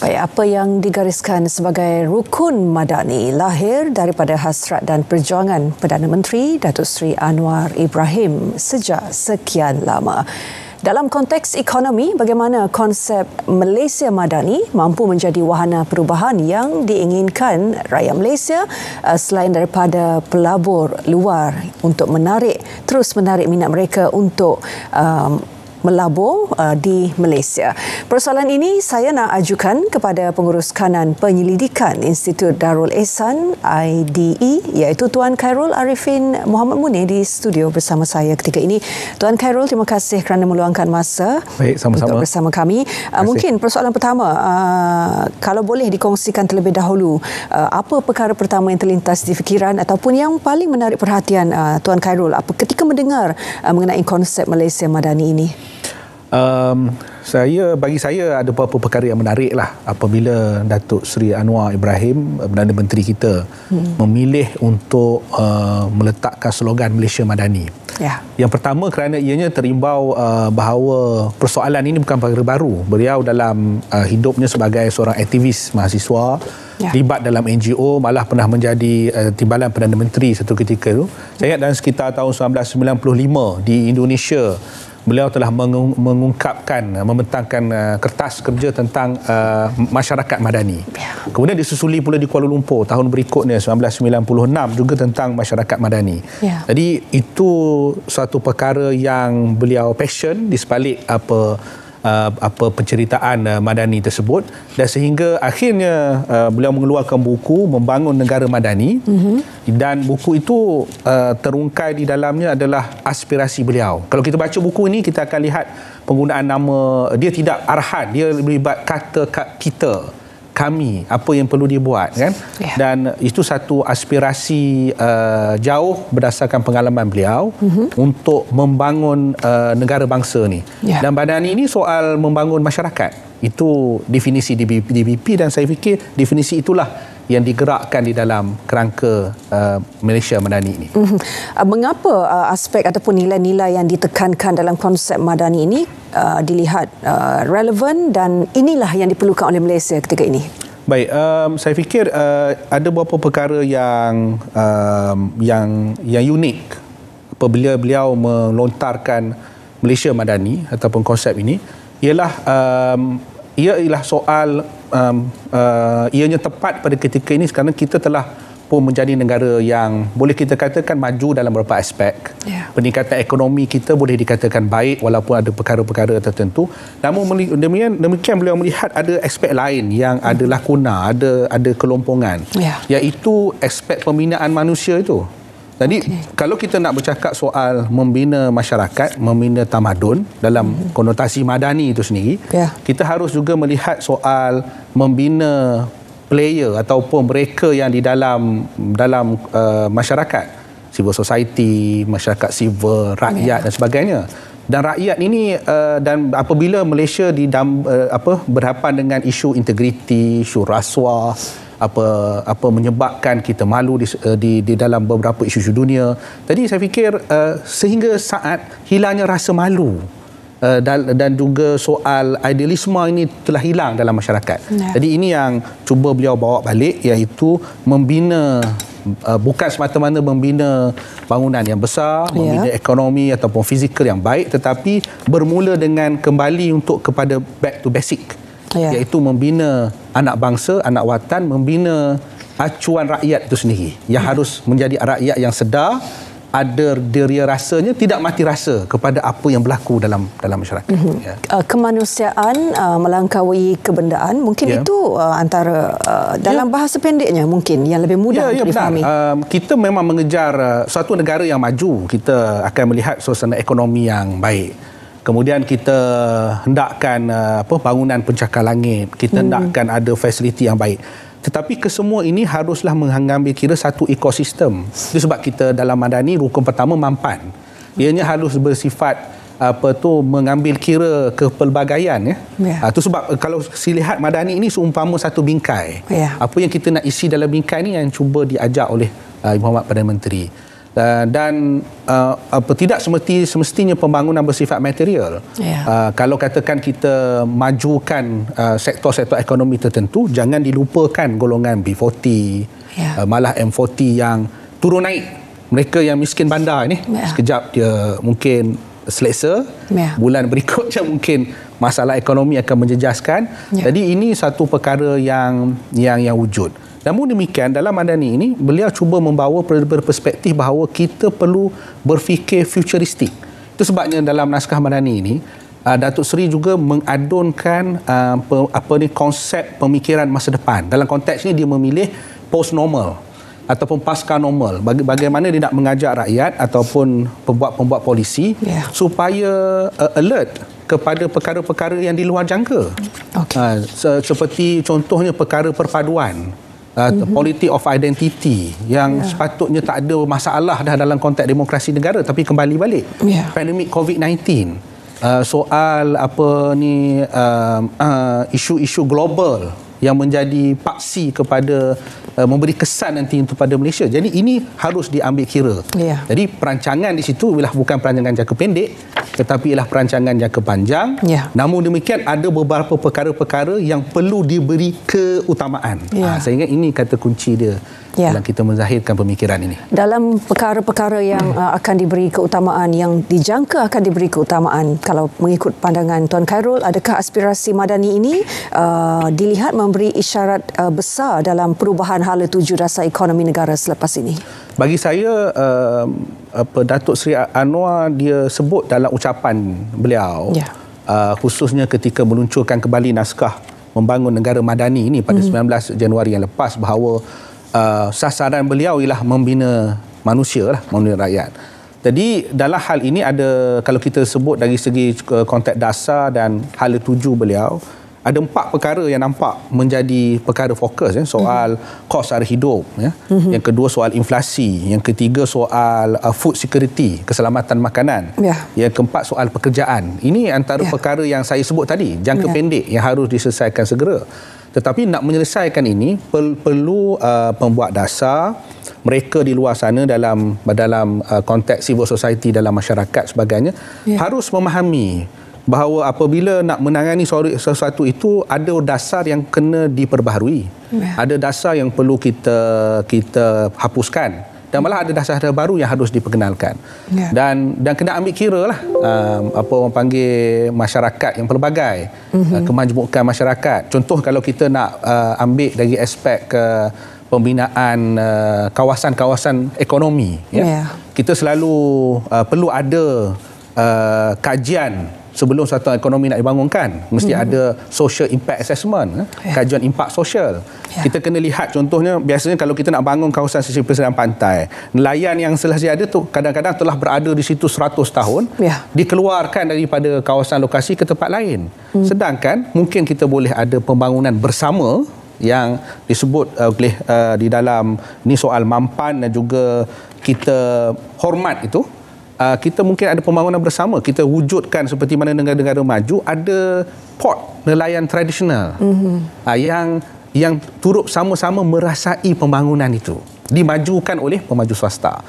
Baik, apa yang digariskan sebagai rukun madani lahir daripada hasrat dan perjuangan Perdana Menteri Datuk Seri Anwar Ibrahim sejak sekian lama. Dalam konteks ekonomi, bagaimana konsep Malaysia Madani mampu menjadi wahana perubahan yang diinginkan rakyat Malaysia eh, selain daripada pelabur luar untuk menarik terus menarik minat mereka untuk um, melabur uh, di Malaysia. Persoalan ini saya nak ajukan kepada pengurus kanan penyelidikan Institut Darul Ehsan IDE iaitu Tuan Khairul Arifin Muhammad Munir di studio bersama saya ketika ini. Tuan Khairul, terima kasih kerana meluangkan masa Baik, sama-sama. untuk bersama kami. Uh, mungkin persoalan pertama, uh, kalau boleh dikongsikan terlebih dahulu, uh, apa perkara pertama yang terlintas di fikiran ataupun yang paling menarik perhatian uh, Tuan Khairul apa ketika mendengar uh, mengenai konsep Malaysia Madani ini? Um, saya bagi saya ada beberapa perkara yang menarik lah apabila Datuk Seri Anwar Ibrahim Perdana Menteri kita hmm. memilih untuk uh, meletakkan slogan Malaysia Madani. Ya. Yang pertama kerana ianya terimbau uh, bahawa persoalan ini bukan perkara baru. Beliau dalam uh, hidupnya sebagai seorang aktivis mahasiswa ya. libat dalam NGO malah pernah menjadi uh, timbalan Perdana Menteri satu ketika itu. Saya ingat dalam sekitar tahun 1995 di Indonesia beliau telah mengungkapkan membentangkan uh, kertas kerja tentang uh, masyarakat madani. Ya. Kemudian disusuli pula di Kuala Lumpur tahun berikutnya 1996 juga tentang masyarakat madani. Ya. Jadi itu satu perkara yang beliau passion di sebalik apa uh, apa penceritaan uh, Madani tersebut dan sehingga akhirnya uh, beliau mengeluarkan buku membangun negara Madani mm-hmm. dan buku itu uh, terungkai di dalamnya adalah aspirasi beliau. Kalau kita baca buku ini kita akan lihat penggunaan nama dia tidak arahan dia melibat kata kita kami apa yang perlu dibuat kan yeah. dan itu satu aspirasi uh, jauh berdasarkan pengalaman beliau mm-hmm. untuk membangun uh, negara bangsa ni yeah. dan badan ini soal membangun masyarakat itu definisi DBP dan saya fikir definisi itulah yang digerakkan di dalam kerangka uh, Malaysia Madani ini. Mm-hmm. Mengapa uh, aspek ataupun nilai-nilai yang ditekankan dalam konsep Madani ini uh, dilihat uh, relevan dan inilah yang diperlukan oleh Malaysia ketika ini? Baik, um, saya fikir uh, ada beberapa perkara yang um, yang yang unik apabila beliau melontarkan Malaysia Madani ataupun konsep ini ialah um, ia ialah soal um, uh, ianya tepat pada ketika ini sekarang kita telah pun menjadi negara yang boleh kita katakan maju dalam beberapa aspek. Yeah. Peningkatan ekonomi kita boleh dikatakan baik walaupun ada perkara-perkara tertentu. Namun demikian, demikian beliau melihat ada aspek lain yang ada lakuna, ada ada kelompongan. Yeah. Iaitu aspek pembinaan manusia itu. Jadi okay. kalau kita nak bercakap soal membina masyarakat, membina tamadun dalam hmm. konotasi madani itu sendiri, yeah. kita harus juga melihat soal membina player ataupun mereka yang di dalam dalam uh, masyarakat, civil society, masyarakat civil, rakyat yeah. dan sebagainya. Dan rakyat ini uh, dan apabila Malaysia di uh, apa berhadapan dengan isu integriti, isu rasuah, apa apa menyebabkan kita malu di eh, di, di dalam beberapa isu-isu dunia. Jadi saya fikir uh, sehingga saat hilangnya rasa malu uh, dan, dan juga soal idealisme ini telah hilang dalam masyarakat. Ya. Jadi ini yang cuba beliau bawa balik iaitu membina uh, bukan semata-mata membina bangunan yang besar, ya. membina ekonomi ataupun fizikal yang baik tetapi bermula dengan kembali untuk kepada back to basic ya. iaitu membina anak bangsa, anak watan, membina acuan rakyat itu sendiri yang ya. harus menjadi rakyat yang sedar ada dia rasanya tidak mati rasa kepada apa yang berlaku dalam dalam masyarakat. Mm-hmm. Ya. Uh, kemanusiaan uh, melangkaui kebendaan mungkin ya. itu uh, antara uh, dalam ya. bahasa pendeknya mungkin yang lebih mudah ya, untuk ya, difahami. Uh, kita memang mengejar uh, suatu negara yang maju. Kita akan melihat suasana ekonomi yang baik kemudian kita hendakkan uh, apa bangunan pencakar langit kita hmm. hendakkan ada fasiliti yang baik tetapi kesemua ini haruslah mengambil kira satu ekosistem itu sebab kita dalam madani rukun pertama mampan ianya harus bersifat apa tu mengambil kira kepelbagaian ya. Yeah. Uh, tu sebab kalau silihat madani ini seumpama satu bingkai. Yeah. Apa yang kita nak isi dalam bingkai ini yang cuba diajak oleh uh, Muhammad Perdana Menteri. Uh, dan uh, apa tidak semesti semestinya pembangunan bersifat material. Yeah. Uh, kalau katakan kita majukan uh, sektor-sektor ekonomi tertentu, jangan dilupakan golongan B40, yeah. uh, malah M40 yang turun naik. Mereka yang miskin bandar ini, yeah. sekejap dia mungkin selesa, yeah. bulan berikutnya mungkin masalah ekonomi akan menjejaskan. Yeah. Jadi ini satu perkara yang yang yang wujud. Namun demikian dalam Madani ini beliau cuba membawa perspektif bahawa kita perlu berfikir futuristik. Itu sebabnya dalam naskah Madani ini uh, Datuk Seri juga mengadunkan uh, apa ni konsep pemikiran masa depan. Dalam konteks ini dia memilih post normal ataupun pasca normal Baga- bagaimana dia nak mengajak rakyat ataupun pembuat-pembuat polisi yeah. supaya uh, alert kepada perkara-perkara yang di luar jangka. Okay. Uh, se- seperti contohnya perkara perpaduan mm-hmm. politik of identity yang yeah. sepatutnya tak ada masalah dah dalam konteks demokrasi negara tapi kembali balik yeah. pandemik COVID-19 uh, soal apa ni uh, uh, isu-isu global yang menjadi paksi kepada uh, memberi kesan nanti untuk pada Malaysia. Jadi ini harus diambil kira. Yeah. Jadi perancangan di situ ialah bukan perancangan jangka pendek tetapi ialah perancangan jangka panjang. Yeah. Namun demikian ada beberapa perkara-perkara yang perlu diberi keutamaan. Yeah. Ha, saya ingat ini kata kunci dia ya. dalam kita menzahirkan pemikiran ini. Dalam perkara-perkara yang hmm. uh, akan diberi keutamaan, yang dijangka akan diberi keutamaan, kalau mengikut pandangan Tuan Khairul, adakah aspirasi Madani ini uh, dilihat memberi isyarat uh, besar dalam perubahan hala tuju dasar ekonomi negara selepas ini? Bagi saya, uh, apa Datuk Seri Anwar dia sebut dalam ucapan beliau, ya. uh, khususnya ketika meluncurkan kembali naskah membangun negara madani ini pada mm-hmm. 19 Januari yang lepas bahawa uh, sasaran beliau ialah membina manusia lah, membina rakyat. Jadi dalam hal ini ada kalau kita sebut dari segi uh, konteks dasar dan hala tuju beliau ada empat perkara yang nampak menjadi perkara fokus ya soal mm-hmm. kos harga hidup ya mm-hmm. yang kedua soal inflasi yang ketiga soal uh, food security keselamatan makanan yeah. yang keempat soal pekerjaan ini antara yeah. perkara yang saya sebut tadi jangka yeah. pendek yang harus diselesaikan segera tetapi nak menyelesaikan ini perlu uh, pembuat dasar mereka di luar sana dalam dalam uh, konteks civil society dalam masyarakat sebagainya yeah. harus memahami bahawa apabila nak menangani sesuatu itu ada dasar yang kena diperbaharui yeah. ada dasar yang perlu kita kita hapuskan dan malah ada dasar-dasar baru yang harus diperkenalkan yeah. dan dan kena ambil kira lah um, apa orang panggil masyarakat yang pelbagai mm-hmm. uh, kemajmukan masyarakat contoh kalau kita nak uh, ambil dari aspek ke pembinaan uh, kawasan-kawasan ekonomi ya yeah. kita selalu uh, perlu ada uh, kajian sebelum satu ekonomi nak dibangunkan mesti hmm. ada social impact assessment yeah. kajian impak sosial yeah. kita kena lihat contohnya biasanya kalau kita nak bangun kawasan sisi pesisir pantai nelayan yang selesai ada tu kadang-kadang telah berada di situ 100 tahun yeah. dikeluarkan daripada kawasan lokasi ke tempat lain hmm. sedangkan mungkin kita boleh ada pembangunan bersama yang disebut uh, oleh uh, di dalam ni soal mampan dan juga kita hormat itu uh, kita mungkin ada pembangunan bersama kita wujudkan seperti mana negara-negara maju ada port nelayan tradisional mm-hmm. uh, yang yang turut sama-sama merasai pembangunan itu dimajukan oleh pemaju swasta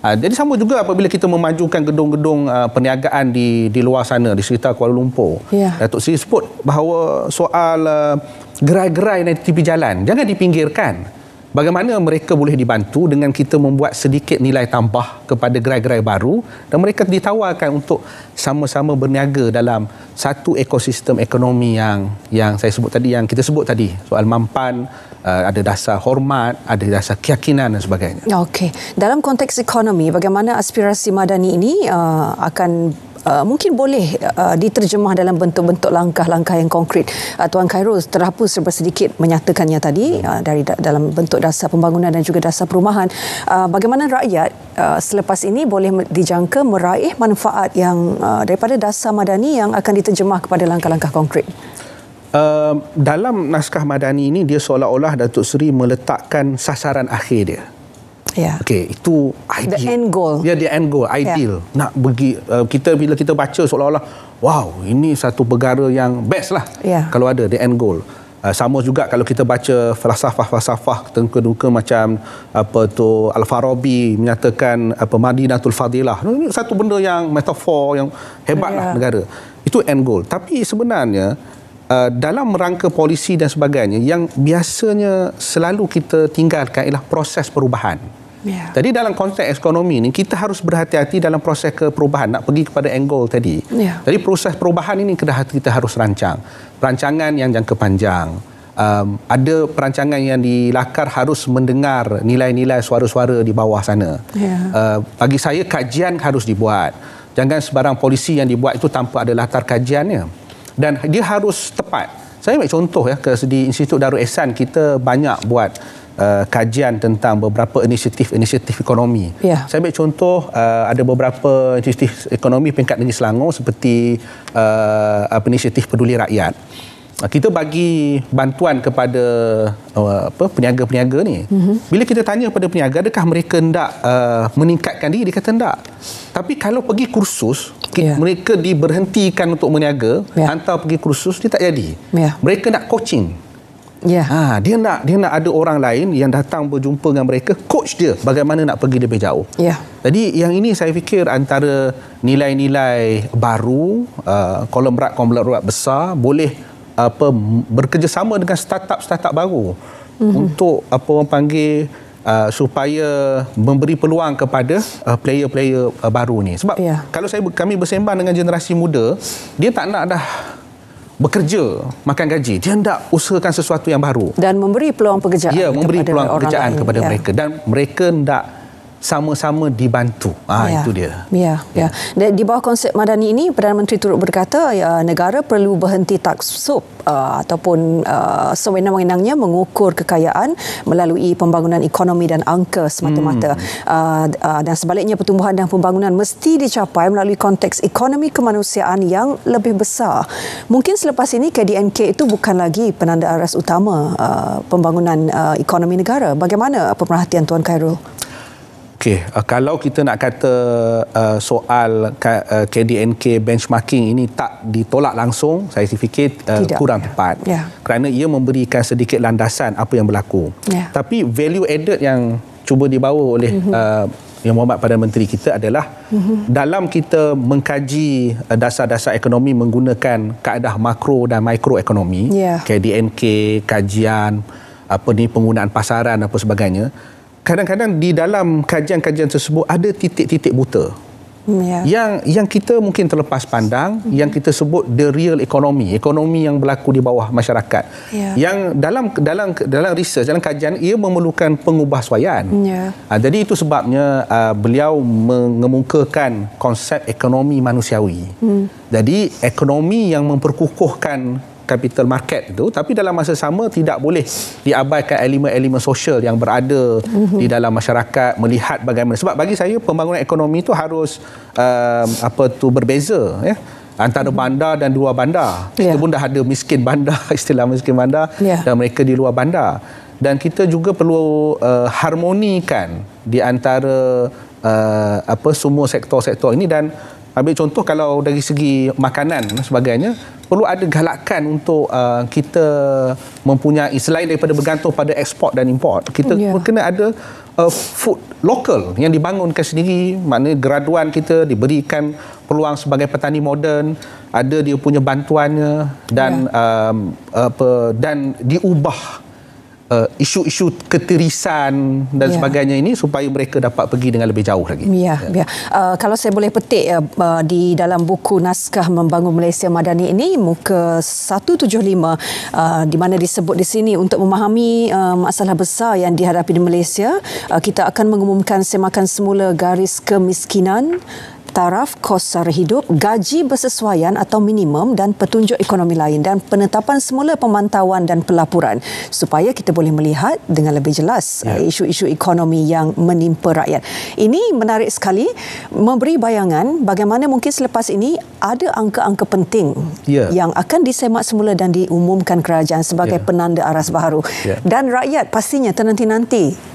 Uh, jadi sama juga apabila kita memajukan gedung-gedung uh, perniagaan di di luar sana di sekitar Kuala Lumpur. Yeah. Datuk Seri sebut bahawa soal uh, gerai-gerai di tepi jalan jangan dipinggirkan bagaimana mereka boleh dibantu dengan kita membuat sedikit nilai tambah kepada gerai-gerai baru dan mereka ditawarkan untuk sama-sama berniaga dalam satu ekosistem ekonomi yang yang saya sebut tadi yang kita sebut tadi soal mampan uh, ada dasar hormat ada dasar keyakinan dan sebagainya. Okey. Dalam konteks ekonomi bagaimana aspirasi Madani ini uh, akan uh, mungkin boleh uh, diterjemah dalam bentuk-bentuk langkah-langkah yang konkret. Uh, Tuan Khairul terhapus serba sedikit menyatakannya tadi uh, dari da- dalam bentuk dasar pembangunan dan juga dasar perumahan. Uh, bagaimana rakyat uh, selepas ini boleh dijangka meraih manfaat yang uh, daripada dasar madani yang akan diterjemah kepada langkah-langkah konkret? Uh, dalam naskah madani ini dia seolah-olah Datuk Seri meletakkan sasaran akhir dia. Yeah. Okey, itu ideal. The end goal. Ya, yeah, the end goal, ideal. Yeah. Nak bagi uh, kita bila kita baca seolah-olah wow, ini satu perkara yang best lah. Yeah. Kalau ada the end goal. Uh, sama juga kalau kita baca falsafah-falsafah tengka-tengka macam apa tu Al-Farabi menyatakan apa Madinatul Fadilah. Ini satu benda yang metafor yang hebatlah yeah. negara. Itu end goal. Tapi sebenarnya uh, dalam rangka polisi dan sebagainya yang biasanya selalu kita tinggalkan ialah proses perubahan. Yeah. Jadi dalam konteks ekonomi ni kita harus berhati-hati dalam proses ke perubahan nak pergi kepada angle tadi. Yeah. Jadi proses perubahan ini kita harus rancang. Rancangan yang jangka panjang. Um, ada perancangan yang dilakar harus mendengar nilai-nilai suara-suara di bawah sana. Yeah. Uh, bagi saya kajian harus dibuat. Jangan sebarang polisi yang dibuat itu tanpa ada latar kajiannya. Dan dia harus tepat. Saya ambil contoh ya ke di Institut Darul Ehsan kita banyak buat uh, kajian tentang beberapa inisiatif-inisiatif ekonomi. Yeah. Saya ambil contoh uh, ada beberapa inisiatif ekonomi peringkat negeri Selangor seperti uh, apa inisiatif peduli rakyat. Uh, kita bagi bantuan kepada uh, apa peniaga-peniaga ni. Mm-hmm. Bila kita tanya pada peniaga adakah mereka hendak uh, meningkatkan diri dia kata hendak. Tapi kalau pergi kursus yeah. mereka diberhentikan untuk meniaga, yeah. hantar pergi kursus dia tak jadi. Yeah. Mereka nak coaching. Yeah. Ha, dia nak dia nak ada orang lain yang datang berjumpa dengan mereka, coach dia bagaimana nak pergi lebih jauh. Yeah. Jadi yang ini saya fikir antara nilai-nilai baru, uh, konglomerat berat besar boleh apa bekerjasama dengan startup-startup baru mm-hmm. untuk apa orang panggil uh, supaya memberi peluang kepada uh, player-player uh, baru ni. Sebab yeah. kalau saya kami bersembang dengan generasi muda, dia tak nak dah bekerja makan gaji dia hendak usahakan sesuatu yang baru dan memberi peluang pekerjaan ya memberi peluang pekerjaan kepada ya. mereka dan mereka hendak sama-sama dibantu. Ah ya. itu dia. Ya, ya. ya. Di bawah konsep Madani ini Perdana Menteri turut berkata ya, negara perlu berhenti taksub uh, ataupun uh, sewenang-wenangnya mengukur kekayaan melalui pembangunan ekonomi dan angka semata-mata. Hmm. Uh, uh, dan sebaliknya pertumbuhan dan pembangunan mesti dicapai melalui konteks ekonomi kemanusiaan yang lebih besar. Mungkin selepas ini KDNK itu bukan lagi penanda aras utama uh, pembangunan uh, ekonomi negara. Bagaimana pemerhatian Tuan Khairul? Okey, uh, kalau kita nak kata uh, soal uh, KDNK benchmarking ini tak ditolak langsung, saya fikir uh, kurang tepat. Yeah. Kerana ia memberikan sedikit landasan apa yang berlaku. Yeah. Tapi value added yang cuba dibawa oleh mm-hmm. uh, yang Muhammad Perdana Menteri kita adalah mm-hmm. dalam kita mengkaji uh, dasar-dasar ekonomi menggunakan kaedah makro dan mikroekonomi, yeah. KDNK, kajian apa ni penggunaan pasaran apa sebagainya kadang-kadang di dalam kajian-kajian tersebut ada titik-titik buta. Yeah. Yang yang kita mungkin terlepas pandang mm-hmm. yang kita sebut the real economy, ekonomi yang berlaku di bawah masyarakat. Yeah. Yang dalam dalam dalam research, dalam kajian ia memerlukan pengubahsuaian. Yeah. Ha, jadi itu sebabnya uh, beliau mengemukakan konsep ekonomi manusiawi. Mm. Jadi ekonomi yang memperkukuhkan capital market itu tapi dalam masa sama tidak boleh diabaikan elemen-elemen sosial yang berada mm-hmm. di dalam masyarakat melihat bagaimana sebab bagi saya pembangunan ekonomi itu harus um, apa tu berbeza ya antara mhm. bandar dan luar bandar yeah. kita pun dah ada miskin bandar istilah miskin bandar yeah. dan mereka di luar bandar dan kita juga perlu uh, harmonikan di antara uh, apa semua sektor-sektor ini dan ambil contoh kalau dari segi makanan dan sebagainya perlu ada galakan untuk uh, kita mempunyai selain daripada bergantung pada ekspor dan import kita yeah. kena ada uh, food local yang dibangunkan sendiri maknanya graduan kita diberikan peluang sebagai petani moden ada dia punya bantuannya dan yeah. um, apa dan diubah uh, isu-isu ketirisan dan ya. sebagainya ini supaya mereka dapat pergi dengan lebih jauh lagi. Ya, ya. ya. Uh, kalau saya boleh petik uh, uh, di dalam buku naskah membangun Malaysia Madani ini muka 175 uh, di mana disebut di sini untuk memahami uh, masalah besar yang dihadapi di Malaysia, uh, kita akan mengumumkan semakan semula garis kemiskinan taraf kos sara hidup, gaji bersesuaian atau minimum dan petunjuk ekonomi lain dan penetapan semula pemantauan dan pelaporan supaya kita boleh melihat dengan lebih jelas ya. isu-isu ekonomi yang menimpa rakyat. Ini menarik sekali memberi bayangan bagaimana mungkin selepas ini ada angka-angka penting ya. yang akan disemak semula dan diumumkan kerajaan sebagai ya. penanda aras baharu. Ya. Dan rakyat pastinya tenanti-nanti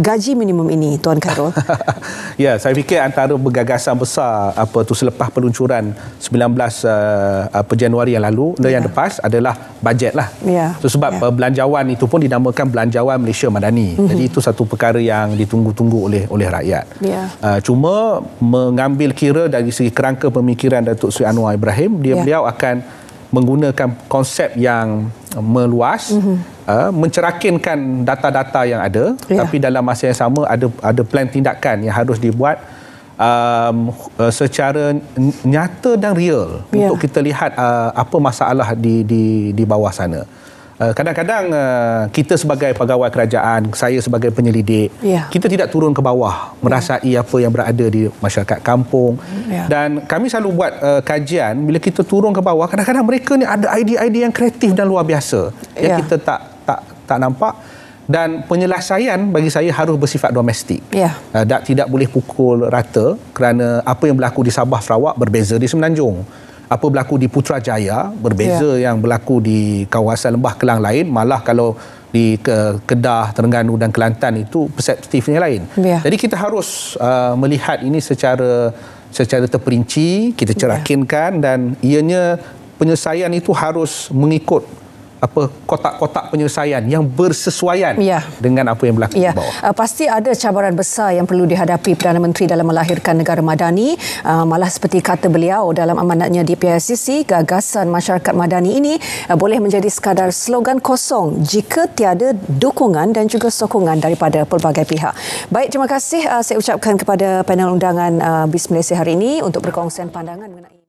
gaji minimum ini Tuan Khairul? ya, saya fikir antara bergagasan besar apa tu selepas peluncuran 19 uh, apa Januari yang lalu ya. yang lepas adalah bajet lah. Ya. So, sebab ya. belanjawan itu pun dinamakan belanjawan Malaysia Madani. Mm-hmm. Jadi itu satu perkara yang ditunggu-tunggu oleh oleh rakyat. Ya. Uh, cuma mengambil kira dari segi kerangka pemikiran Datuk Seri Anwar Ibrahim, dia ya. beliau akan menggunakan konsep yang meluas mm-hmm. uh, mencerakinkan data-data yang ada yeah. tapi dalam masa yang sama ada ada plan tindakan yang harus dibuat um, uh, secara nyata dan real yeah. untuk kita lihat uh, apa masalah di di di bawah sana kadang-kadang uh, kita sebagai pegawai kerajaan, saya sebagai penyelidik, yeah. kita tidak turun ke bawah merasai yeah. apa yang berada di masyarakat kampung. Yeah. Dan kami selalu buat uh, kajian bila kita turun ke bawah, kadang-kadang mereka ni ada idea-idea yang kreatif dan luar biasa yeah. yang ya. kita tak tak tak nampak dan penyelesaian bagi saya harus bersifat domestik. Yeah. Uh, tak tidak boleh pukul rata kerana apa yang berlaku di Sabah Sarawak berbeza di Semenanjung apa berlaku di Putrajaya berbeza yeah. yang berlaku di kawasan Lembah Kelang lain malah kalau di Kedah, Terengganu dan Kelantan itu perspektifnya lain. Yeah. Jadi kita harus uh, melihat ini secara secara terperinci, kita ya. cerakinkan yeah. dan ianya penyelesaian itu harus mengikut apa kotak-kotak penyelesaian yang bersesuaian ya. dengan apa yang berlaku ya. di bawah. Uh, pasti ada cabaran besar yang perlu dihadapi Perdana Menteri dalam melahirkan negara madani. Uh, malah seperti kata beliau dalam amanatnya di PICC, gagasan masyarakat madani ini uh, boleh menjadi sekadar slogan kosong jika tiada dukungan dan juga sokongan daripada pelbagai pihak. Baik, terima kasih uh, saya ucapkan kepada panel undangan uh, BIS Malaysia hari ini untuk berkongsian pandangan mengenai